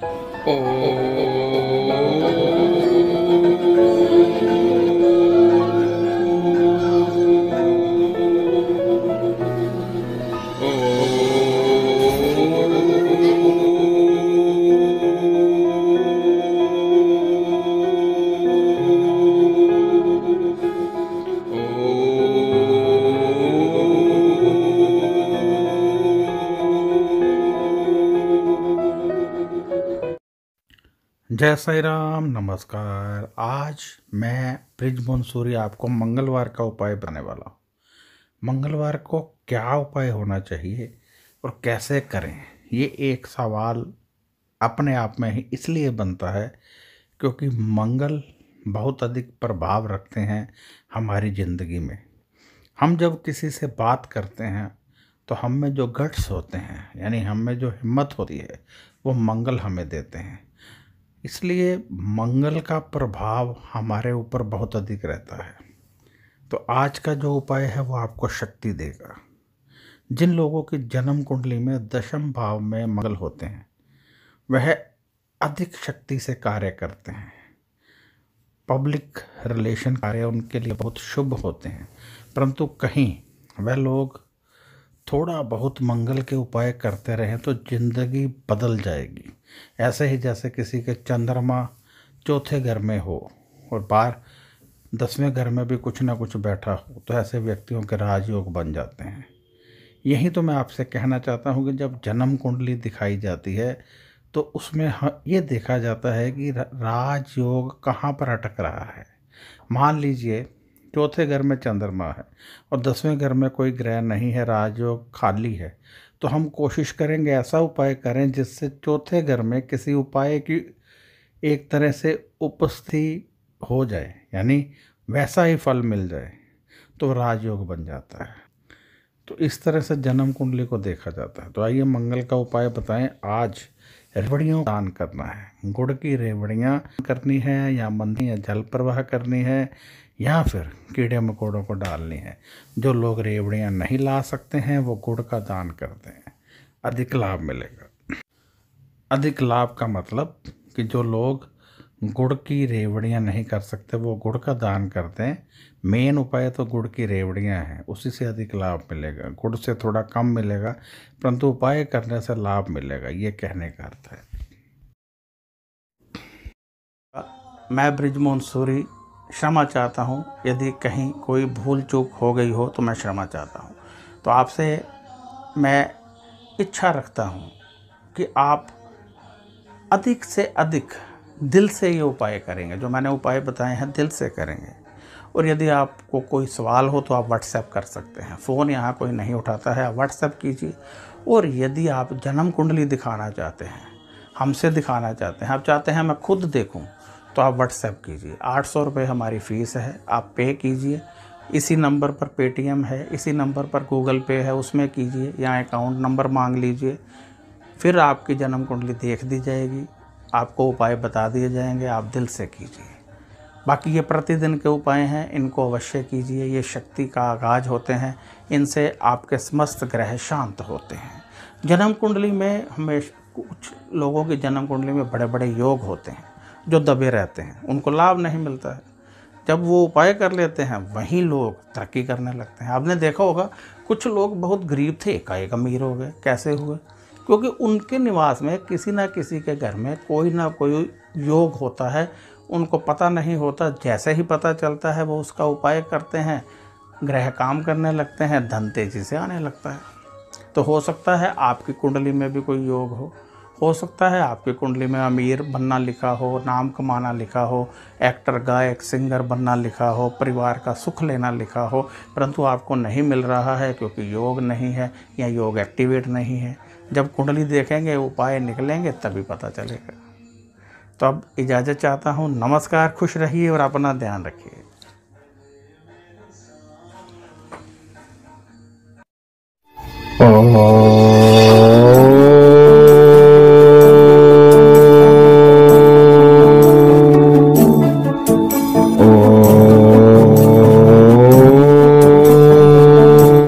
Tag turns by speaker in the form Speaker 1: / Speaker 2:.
Speaker 1: 哦。जय साई राम नमस्कार। आज मैं ब्रिज मंसूरी आपको मंगलवार का उपाय बनाने वाला हूँ। मंगलवार को क्या उपाय होना चाहिए और कैसे करें, ये एक सवाल अपने आप में ही इसलिए बनता है क्योंकि मंगल बहुत अधिक प्रभाव रखते हैं हमारी ज़िंदगी में। हम जब किसी से बात करते हैं तो हम में जो गट्स होते हैं, यानी हम में जो हिम्मत होती है, वो मंगल हमें देते हैं। इसलिए मंगल का प्रभाव हमारे ऊपर बहुत अधिक रहता है। तो आज का जो उपाय है वो आपको शक्ति देगा। जिन लोगों की जन्म कुंडली में दशम भाव में मंगल होते हैं, वह अधिक शक्ति से कार्य करते हैं। पब्लिक रिलेशन कार्य उनके लिए बहुत शुभ होते हैं, परंतु कहीं वह लोग थोड़ा बहुत मंगल के उपाय करते रहें तो ज़िंदगी बदल जाएगी। ऐसे ही जैसे किसी के चंद्रमा चौथे घर में हो और बार दसवें घर में भी कुछ ना कुछ बैठा हो तो ऐसे व्यक्तियों के राजयोग बन जाते हैं। यही तो मैं आपसे कहना चाहता हूँ कि जब जन्म कुंडली दिखाई जाती है तो उसमें ये देखा जाता है कि राजयोग कहाँ पर अटक रहा है। मान लीजिए चौथे घर में चंद्रमा है और दसवें घर में कोई ग्रह नहीं है, राजयोग खाली है। तो हम कोशिश करेंगे ऐसा उपाय करें जिससे चौथे घर में किसी उपाय की एक तरह से उपस्थिति हो जाए, यानी वैसा ही फल मिल जाए तो राजयोग बन जाता है। तो इस तरह से जन्म कुंडली को देखा जाता है। तो आइए मंगल का उपाय बताएँ। आज रेवड़ियों दान करना है। गुड़ की रेवड़ियाँ करनी है या मंदी या जल प्रवाह करनी है या फिर कीड़े मकोड़ों को डालनी है। जो लोग रेवड़ियाँ नहीं ला सकते हैं, वो गुड़ का दान करते हैं। अधिक लाभ मिलेगा। अधिक लाभ का मतलब कि जो लोग गुड़ की रेवड़ियाँ नहीं कर सकते, वो गुड़ का दान करते हैं। मेन उपाय तो गुड़ की रेवड़ियाँ हैं, उसी से अधिक लाभ मिलेगा। गुड़ से थोड़ा कम मिलेगा, परंतु उपाय करने से लाभ मिलेगा, ये कहने का अर्थ है। मैं ब्रिजमोहन सूरी, क्षमा चाहता हूँ, यदि कहीं कोई भूल चूक हो गई हो तो मैं क्षमा चाहता हूँ। तो आपसे मैं इच्छा रखता हूँ कि आप अधिक से अधिक दिल से ये उपाय करेंगे। जो मैंने उपाय बताए हैं, दिल से करेंगे। और यदि आपको कोई सवाल हो तो आप व्हाट्सएप कर सकते हैं। फ़ोन यहाँ कोई नहीं उठाता है, आप व्हाट्सएप कीजिए। और यदि आप जन्म कुंडली दिखाना चाहते हैं, हमसे दिखाना चाहते हैं, आप चाहते हैं मैं खुद देखूँ तो आप व्हाट्सएप कीजिए। आठ सौ रुपये हमारी फ़ीस है, आप पे कीजिए। इसी नंबर पर पेटीएम है, इसी नंबर पर गूगल पे है, उसमें कीजिए। या अकाउंट नंबर मांग लीजिए। फिर आपकी जन्म कुंडली देख दी जाएगी। आपको उपाय बता दिए जाएँगे, आप दिल से कीजिए। बाकी ये प्रतिदिन के उपाय हैं, इनको अवश्य कीजिए। ये शक्ति का आगाज़ होते हैं, इनसे आपके समस्त ग्रह शांत होते हैं। जन्म कुंडली में हमेशा कुछ लोगों की जन्म कुंडली में बड़े बड़े योग होते हैं, जो दबे रहते हैं। उनको लाभ नहीं मिलता है। जब वो उपाय कर लेते हैं, वहीं लोग तरक्की करने लगते हैं। आपने देखा होगा, कुछ लोग बहुत गरीब थे, एकाएक अमीर हो गए। कैसे हुए? क्योंकि उनके निवास में किसी ना किसी के घर में कोई ना कोई योग होता है, उनको पता नहीं होता, जैसे ही पता चलता है वो उसका उपाय करते हैं, ग्रह काम करने लगते हैं, धन तेज़ी से आने लगता है। तो हो सकता है आपकी कुंडली में भी कोई योग हो। हो सकता है आपकी कुंडली में अमीर बनना लिखा हो, नाम कमाना लिखा हो, एक्टर, गायक, सिंगर बनना लिखा हो, परिवार का सुख लेना लिखा हो, परंतु आपको नहीं मिल रहा है क्योंकि योग नहीं है या योग एक्टिवेट नहीं है। जब कुंडली देखेंगे, उपाय निकलेंगे, तभी पता चलेगा। तो अब इजाज़त चाहता हूँ। नमस्कार, खुश रहिए और अपना ध्यान रखिए।